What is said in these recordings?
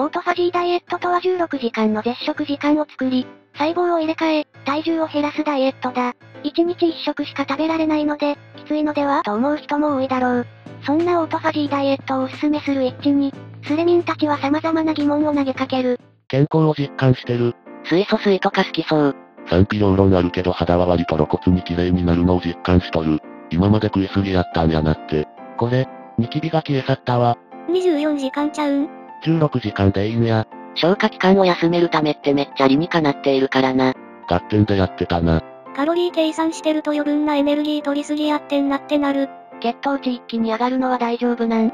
オートファジーダイエットとは16時間の絶食時間を作り、細胞を入れ替え、体重を減らすダイエットだ。1日1食しか食べられないので、きついのではと思う人も多いだろう。そんなオートファジーダイエットをおすすめする一致に、スレミンたちは様々な疑問を投げかける。健康を実感してる。水素水とか好きそう。賛否両論あるけど肌は割と露骨に綺麗になるのを実感しとる。今まで食いすぎやったんやなって。これ、ニキビが消え去ったわ。24時間ちゃうん16時間でいいんや。消化器官を休めるためってめっちゃ理にかなっているからな。合点でやってたな。カロリー計算してると余分なエネルギー取りすぎやってんなってなる。血糖値一気に上がるのは大丈夫なん？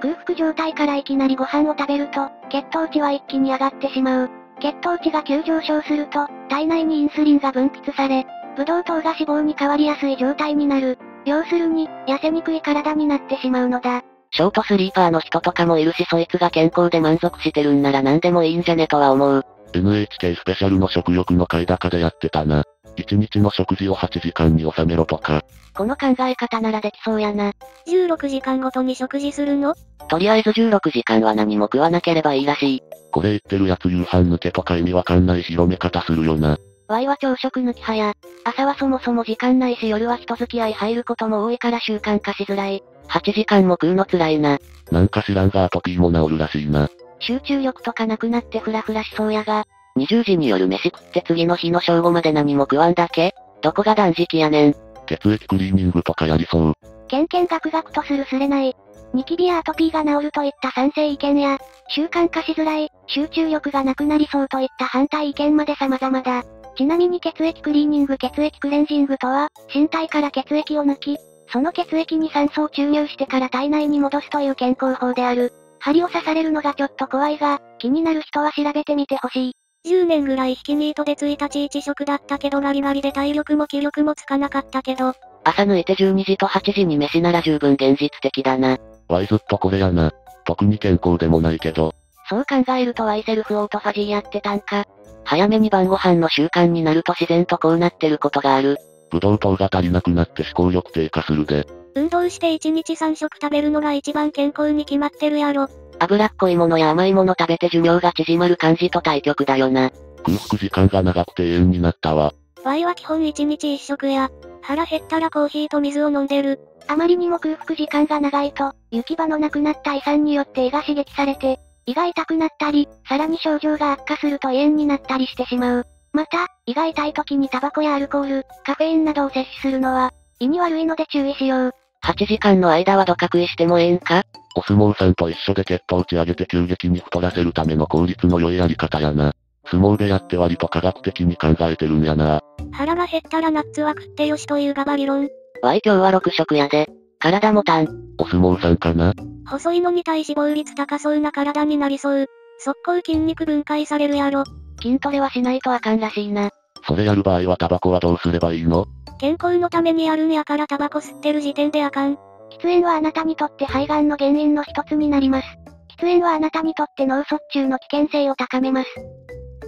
空腹状態からいきなりご飯を食べると、血糖値は一気に上がってしまう。血糖値が急上昇すると、体内にインスリンが分泌され、ブドウ糖が脂肪に変わりやすい状態になる。要するに、痩せにくい体になってしまうのだ。ショートスリーパーの人とかもいるしそいつが健康で満足してるんなら何でもいいんじゃねとは思う。NHK スペシャルの食欲の買い高でやってたな。1日の食事を8時間に収めろとか。この考え方ならできそうやな。16時間ごとに食事するの？とりあえず16時間は何も食わなければいいらしい。これ言ってるやつ夕飯抜けとか意味わかんない広め方するよな。Y は朝食抜き派や、朝はそもそも時間ないし夜は人付き合い入ることも多いから習慣化しづらい。8時間も食うの辛いな。なんか知らんがアトピーも治るらしいな。集中力とかなくなってフラフラしそうやが、20時に夜飯食って次の日の正午まで何も食わんだけ？どこが断食やねん。血液クリーニングとかやりそう。ケンケンガクガクとするすれない。ニキビやアトピーが治るといった賛成意見や、習慣化しづらい、集中力がなくなりそうといった反対意見まで様々だ。ちなみに血液クリーニング血液クレンジングとは、身体から血液を抜き、その血液に酸素を注入してから体内に戻すという健康法である。針を刺されるのがちょっと怖いが、気になる人は調べてみてほしい。10年ぐらい引きニートで1日1食だったけどガリガリで体力も気力もつかなかったけど、朝抜いて12時と8時に飯なら十分現実的だな。ワイずっとこれやな。特に健康でもないけど。そう考えるとワイセルフオートファジーやってたんか。早めに晩ご飯の習慣になると自然とこうなってることがある。ブドウ糖が足りなくなって思考力低下するで。運動して1日3食食べるのが一番健康に決まってるやろ。脂っこいものや甘いもの食べて寿命が縮まる感じと対極だよな。空腹時間が長くて永遠になったわ。Y は基本1日1食や、腹減ったらコーヒーと水を飲んでる。あまりにも空腹時間が長いと、行き場のなくなった胃酸によって胃が刺激されて、胃が痛くなったり、さらに症状が悪化すると胃炎になったりしてしまう。また、胃が痛い時にタバコやアルコール、カフェインなどを摂取するのは、胃に悪いので注意しよう。8時間の間はどか食いしてもええんか？お相撲さんと一緒で血糖値上げて急激に太らせるための効率の良いやり方やな。相撲でやって割と科学的に考えてるんやな。腹が減ったらナッツは食ってよしというガバ理論。わい今日は6食やで。体もたん。お相撲さんかな？細いのに体脂肪率高そうな体になりそう。速攻筋肉分解されるやろ。筋トレはしないとあかんらしいな。それやる場合はタバコはどうすればいいの？健康のためにやるんやからタバコ吸ってる時点であかん。喫煙はあなたにとって肺がんの原因の一つになります。喫煙はあなたにとって脳卒中の危険性を高めます。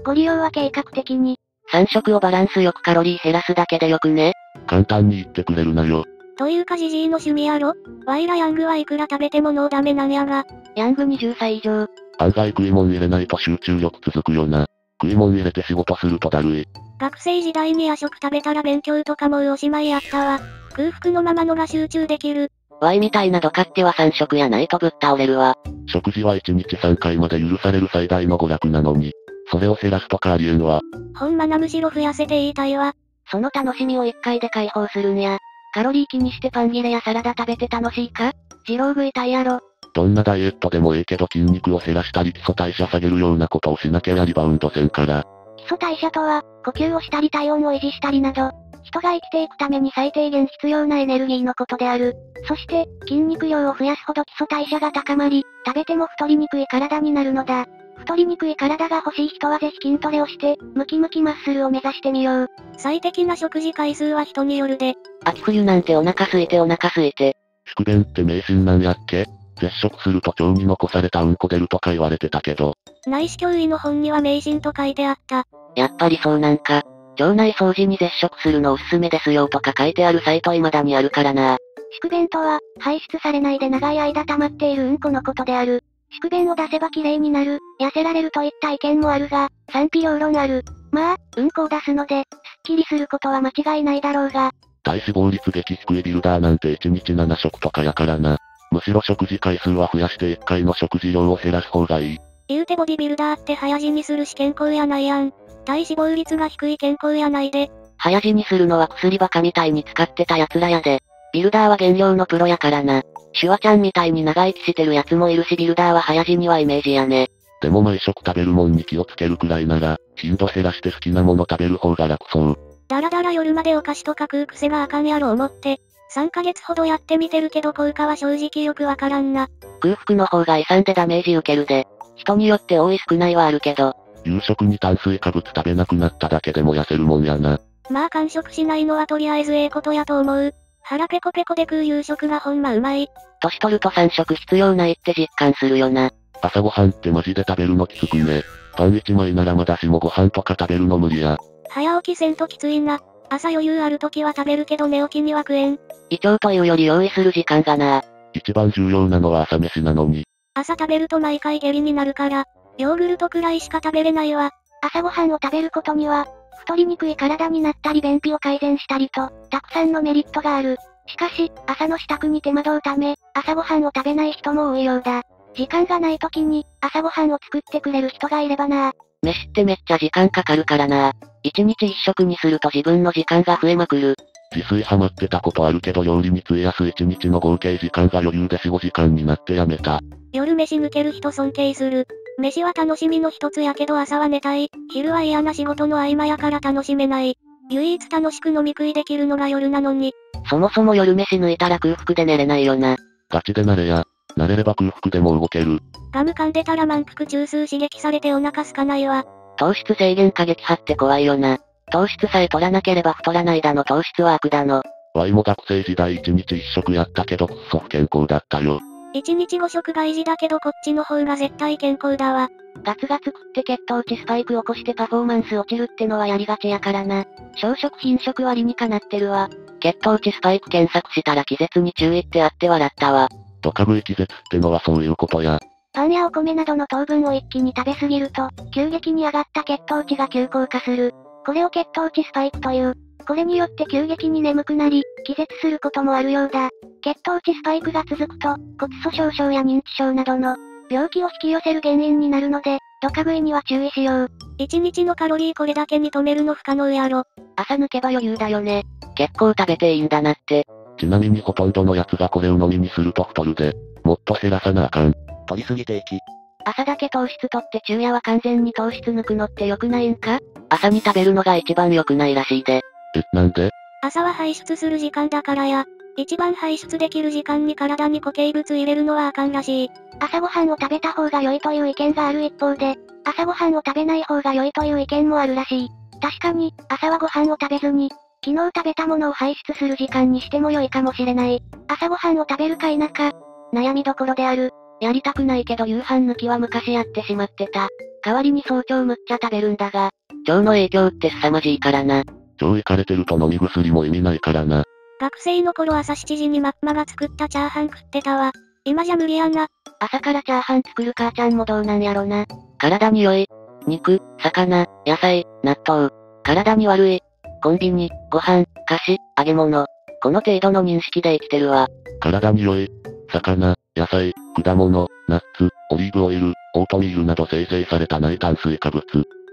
ご利用は計画的に。3食をバランスよくカロリー減らすだけでよくね？簡単に言ってくれるなよ。というかジジイの趣味やろ？ワイらヤングはいくら食べても脳ダメなんやが。ヤング20歳以上。案外食い物入れないと集中力続くよな。食い物入れて仕事するとだるい。学生時代に夜食食べたら勉強とかもうおしまいやったわ。空腹のままのが集中できる。ワイみたいなドカっては3食やないとぶっ倒れるわ。食事は1日3回まで許される最大の娯楽なのに。それを減らすとかありえんわ。ほんまなむしろ増やせて言いたいわ。その楽しみを1回で解放するんや。カロリー気にしてパン切れやサラダ食べて楽しいか？二郎食いたいやろ。どんなダイエットでもええけど筋肉を減らしたり基礎代謝下げるようなことをしなきゃやリバウンドせんから。基礎代謝とは、呼吸をしたり体温を維持したりなど、人が生きていくために最低限必要なエネルギーのことである。そして、筋肉量を増やすほど基礎代謝が高まり、食べても太りにくい体になるのだ。太りにくい体が欲しい人はぜひ筋トレをして、ムキムキマッスルを目指してみよう。最適な食事回数は人によるで。秋冬なんてお腹空いてお腹空いて。宿便って迷信なんやっけ？絶食すると腸に残されたうんこ出るとか言われてたけど。内視鏡医の本には迷信と書いてあった。やっぱりそうなんか。腸内掃除に絶食するのおすすめですよとか書いてあるサイト未だにあるからな。宿便とは、排出されないで長い間溜まっているうんこのことである。宿便を出せば綺麗になる、痩せられるといった意見もあるが、賛否両論ある。まあ、うんこを出すので、すっきりすることは間違いないだろうが。体脂肪率激低いビルダーなんて1日7食とかやからな。むしろ食事回数は増やして1回の食事量を減らす方がいい。言うてボディビルダーって早死にするし健康やないやん。体脂肪率が低い健康やないで。早死にするのは薬バカみたいに使ってた奴らやで。ビルダーは減量のプロやからな。シュワちゃんみたいに長生きしてる奴もいるしビルダーは早死にはイメージやね。でも毎食食べるもんに気をつけるくらいなら、頻度減らして好きなもの食べる方が楽そう。だらだら夜までお菓子とか食う癖があかんやろ思って、3ヶ月ほどやってみてるけど効果は正直よくわからんな。空腹の方が胃酸でダメージ受けるで。人によって多い少ないはあるけど。夕食に炭水化物食べなくなっただけでも痩せるもんやな。まあ完食しないのはとりあえずええことやと思う。腹ペコペコで食う夕食がほんまうまい。年取ると3食必要ないって実感するよな。朝ごはんってマジで食べるのきつくね。パン1枚ならまだしもご飯とか食べるの無理や。早起きせんときついな。朝余裕あるときは食べるけど寝起きには食えん。胃腸というより用意する時間がな。一番重要なのは朝飯なのに。朝食べると毎回下痢になるから、ヨーグルトくらいしか食べれないわ。朝ごはんを食べることには、太りにくい体になったり便秘を改善したりと、たくさんのメリットがある。しかし、朝の支度に手間取るため、朝ごはんを食べない人も多いようだ。時間がない時に、朝ごはんを作ってくれる人がいればな。飯ってめっちゃ時間かかるからな。一日一食にすると自分の時間が増えまくる。自炊ハマってたことあるけど料理に費やす一日の合計時間が余裕で4、5時間になってやめた。夜飯抜ける人尊敬する。飯は楽しみの一つやけど朝は寝たい。昼は嫌な仕事の合間やから楽しめない。唯一楽しく飲み食いできるのが夜なのに。そもそも夜飯抜いたら空腹で寝れないよな。ガチで慣れや。慣れれば空腹でも動ける。ガム噛んでたら満腹中枢刺激されてお腹すかないわ。糖質制限過激派って怖いよな。糖質さえ取らなければ太らないだの糖質は悪だの。ワイも学生時代一日一食やったけどくっそ不健康だったよ。一日5食が維持だけどこっちの方が絶対健康だわ。ガツガツ食って血糖値スパイク起こしてパフォーマンス落ちるってのはやりがちやからな。小食品食は理にかなってるわ。血糖値スパイク検索したら気絶に注意ってあって笑ったわ。ドカ食い気絶ってのはそういうことや。パンやお米などの糖分を一気に食べ過ぎると、急激に上がった血糖値が急降下する。これを血糖値スパイクという。これによって急激に眠くなり、気絶することもあるようだ。血糖値スパイクが続くと、骨粗鬆症や認知症などの病気を引き寄せる原因になるので、ドカ食いには注意しよう。一日のカロリーこれだけに止めるの不可能やろ。朝抜けば余裕だよね。結構食べていいんだなって。ちなみにほとんどのやつがこれを飲みにすると太るで、もっと減らさなあかん。取りすぎていき。朝だけ糖質取って昼夜は完全に糖質抜くのって良くないんか？朝に食べるのが一番良くないらしいで。え、なんで？朝は排出する時間だからや。一番排出できる時間に体に固形物入れるのはあかんらしい。朝ごはんを食べた方が良いという意見がある一方で、朝ごはんを食べない方が良いという意見もあるらしい。確かに、朝はご飯を食べずに、昨日食べたものを排出する時間にしても良いかもしれない。朝ごはんを食べるか否か、悩みどころである。やりたくないけど夕飯抜きは昔やってしまってた。代わりに早朝むっちゃ食べるんだが、腸の影響って凄まじいからな。腸いかれてると飲み薬も意味ないからな。学生の頃朝7時にマッマが作ったチャーハン食ってたわ。今じゃ無理やな。朝からチャーハン作る母ちゃんもどうなんやろな。体に良い。肉、魚、野菜、納豆。体に悪い。コンビニ、ご飯、菓子、揚げ物。この程度の認識で生きてるわ。体に良い。魚、野菜、果物、ナッツ、オリーブオイル、オートミールなど生成されたない炭水化物。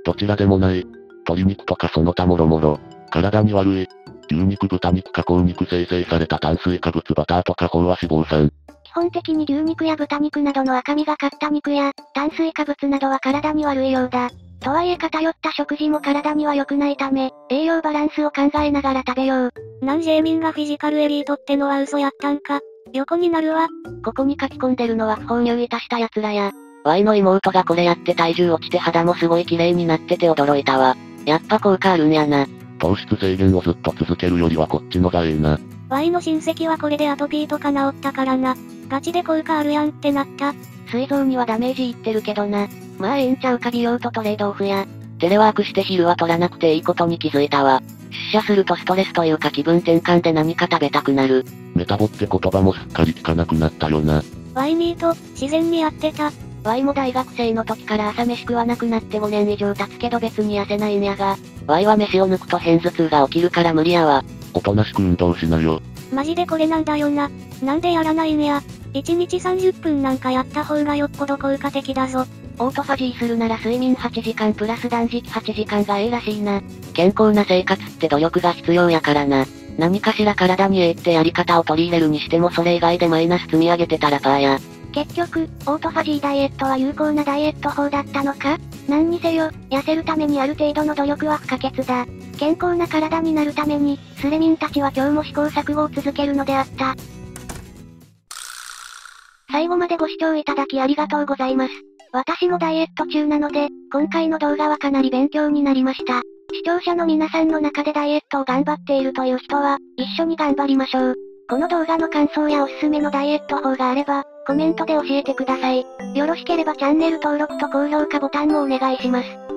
どちらでもない。鶏肉とかその他もろもろ。体に悪い。牛肉、豚肉、加工肉生成された炭水化物バターとか飽和脂肪酸。基本的に牛肉や豚肉などの赤身がかった肉や、炭水化物などは体に悪いようだ。とはいえ偏った食事も体には良くないため、栄養バランスを考えながら食べよう。なんジェイミンがフィジカルエリートってのは嘘やったんか。横になるわ。ここに書き込んでるのは不法入いたした奴らや。Y の妹がこれやって体重落ちて肌もすごい綺麗になってて驚いたわ。やっぱ効果あるんやな。糖質制限をずっと続けるよりはこっちのがええな。Y の親戚はこれでアトピーとか治ったからな。ガチで効果あるやんってなった。膵臓にはダメージいってるけどな。まあええんちゃうか美容とトレードオフや。テレワークして昼は取らなくていいことに気づいたわ。出社するとストレスというか気分転換で何か食べたくなる。メタボって言葉もすっかり聞かなくなったよな。ワイミート、自然にやってた。Y も大学生の時から朝飯食わなくなって5年以上経つけど別に痩せないんやが。Y は飯を抜くと偏頭痛が起きるから無理やわ。おとなしく運動しなよ。マジでこれなんだよな。なんでやらないんや。1日30分なんかやった方がよっぽど効果的だぞ。オートファジーするなら睡眠8時間プラス断食8時間がええらしいな。健康な生活って努力が必要やからな。何かしら体にええってやり方を取り入れるにしてもそれ以外でマイナス積み上げてたらパーや。結局、オートファジーダイエットは有効なダイエット法だったのか？何にせよ、痩せるためにある程度の努力は不可欠だ。健康な体になるために、スレミンたちは今日も試行錯誤を続けるのであった。最後までご視聴いただきありがとうございます。私もダイエット中なので、今回の動画はかなり勉強になりました。視聴者の皆さんの中でダイエットを頑張っているという人は、一緒に頑張りましょう。この動画の感想やおすすめのダイエット法があれば、コメントで教えてください。よろしければチャンネル登録と高評価ボタンもお願いします。